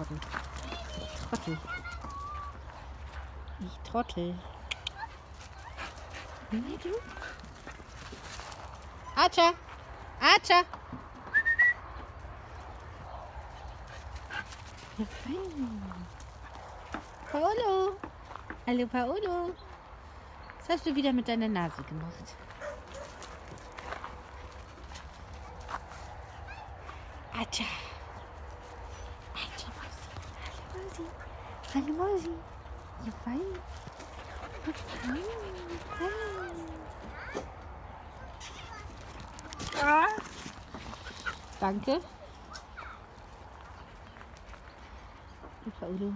Trottel. Ich Trottel. Ich Trottel. Nee, du? Archer! Archer! Ja, fein. Paolo! Hallo, Paolo! Was hast du wieder mit deiner Nase gemacht? Acha. Acha, Rosie. Hallo Rosie. Ja, fein. Danke. Ich Udo.